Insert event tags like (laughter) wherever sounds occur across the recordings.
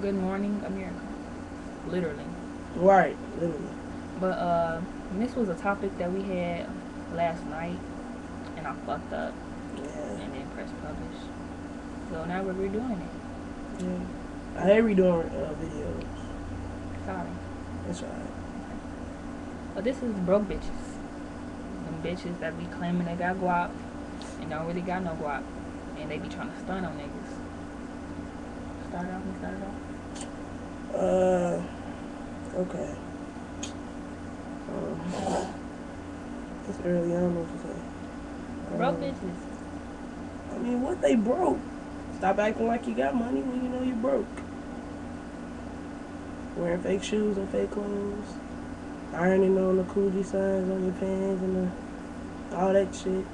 Good morning, America. Literally. Right, literally. But uh, this was a topic that we had last night, and I fucked up Yeah. and then press publish. So now we're redoing it. yeah. I hate redoing uh, videos. Sorry. That's right. But this is broke bitches. Them bitches that be claiming they got guap and don't really got no guap. And they be trying to stun on niggas. Start off and start it off. Uh, okay. Um, it's early. I don't know what to say. Broke Um, bitches. I mean, what they broke? Stop acting like you got money when you know you're broke. Wearing fake shoes and fake clothes. Ironing on the Gucci signs on your pants and the, all that shit.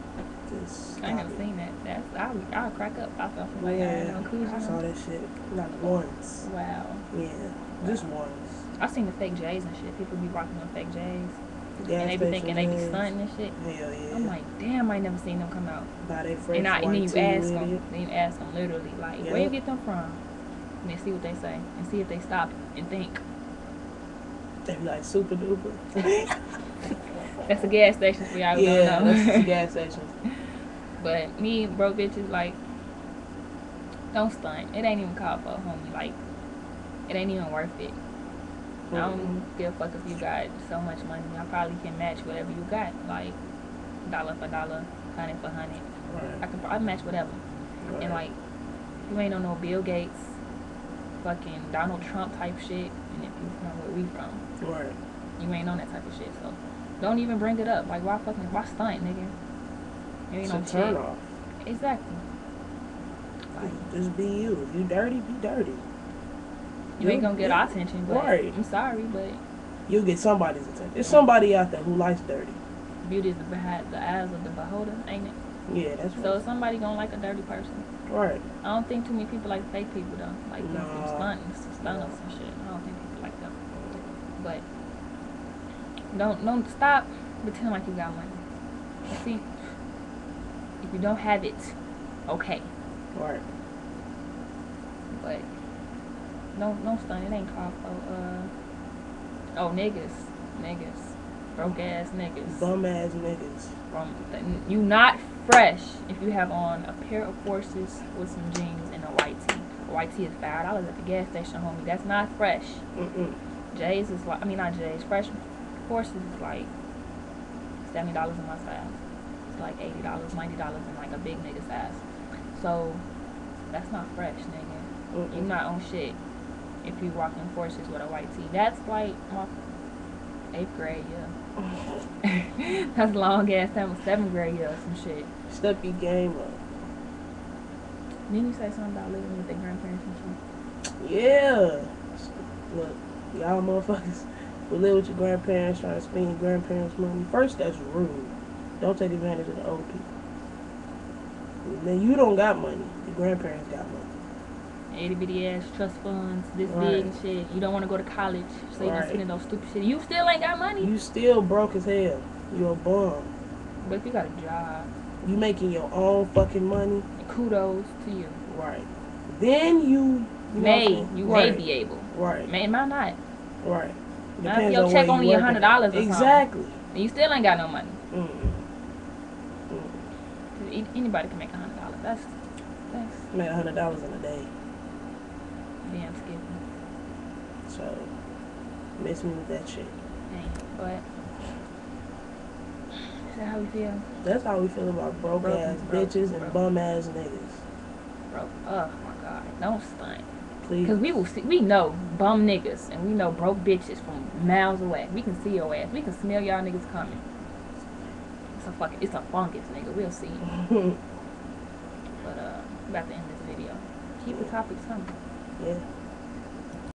I ain't never stop it. seen that. That's I'll, I'll crack up. I saw somebody yeah, Yeah, on. I saw that shit. Not once. Wow. Yeah, just once. I seen the fake J's and shit. People be rocking them fake J's. Gas and they be thinking they be stunting and shit. Hell yeah. I'm like, damn, I never seen them come out. Buy that fresh And, I, and then you ask them, then you ask them literally, like, where you get them from? And then see what they say. And see if they stop and think. They be like super duper. (laughs) That's a gas station for y'all yeah, don't know. that's the (laughs) gas station. But me, broke bitches, like, don't stunt. It ain't even called for a homie. Like, it ain't even worth it. I don't give a fuck if you got so much money. I probably can match whatever you got. Like, dollar for dollar, hundred for hundred. I can probably match whatever. right. And, like, you ain't on no Bill Gates, fucking Donald Trump type shit. And if you from where we from, right. you ain't on that type of shit. So, don't even bring it up. Like, why fucking, why stunt, nigga? You ain't It's a turn off. Exactly. Like, just be you. If you dirty, be dirty. You ain't gonna get Yeah. our attention, but Right. I'm sorry, but You'll get somebody's attention. There's somebody out there who likes dirty. beauty is the behind the eyes of the beholder, ain't it? Yeah, that's So right. if somebody gonna like a dirty person. right. I don't think too many people like fake people though. Like people Nah. stunting, stunners and shit. I don't think people like them. But don't don't stop pretending like you got money. See, you don't have it, okay. Right. But no no stun. It ain't called for uh oh niggas niggas broke ass niggas. Bum ass niggas. from the, you not fresh if you have on a pair of forces with some jeans and a white tee. A white tee is five dollars at the gas station, homie. That's not fresh. Mm-mm. Jay's is like I mean not Jay's. Fresh forces is like seventy dollars in my size. Like eighty dollars, ninety dollars in like a big nigga size. So that's not fresh, nigga. Mm-mm. You not on shit if you rocking forces with a white tee. That's like my eighth grade, yeah. (laughs) (laughs) That's long ass time. with Seventh grade, yeah, some shit. Step your game up. Didn't you say something about living with their grandparents and Yeah. Look, y'all motherfuckers who live with your grandparents trying to spend your grandparents' money. First, that's rude. Don't take advantage of the old people. Then you don't got money. Your grandparents got money. Itty bitty ass trust funds, this Right. big shit. You don't want to go to college, so you Right. not spending those stupid shit. You still ain't got money, You still broke as hell. You're a bum. but if you got a job, You making your own fucking money. kudos to you. Right. Then you, you May know, you right, may be able, Right. may might not. Right. Now, if Depends your check only $100 or something. Exactly. And you still ain't got no money. Mm. Anybody can make a hundred dollars. That's that's Made a hundred dollars in a day. damn. So miss me with that shit. Dang. But is that how we feel? That's how we feel about broke, Broke, ass broke, bitches and broke. bum ass niggas. Bro, oh my god, don't stunt. Please. Cause we will see, we know bum niggas and we know broke bitches from miles away. We can see your ass. We can smell y'all niggas coming. It's a fucking, it's a fungus, nigga. We'll see. (laughs) But uh, about to end this video. Keep the topics coming. yeah.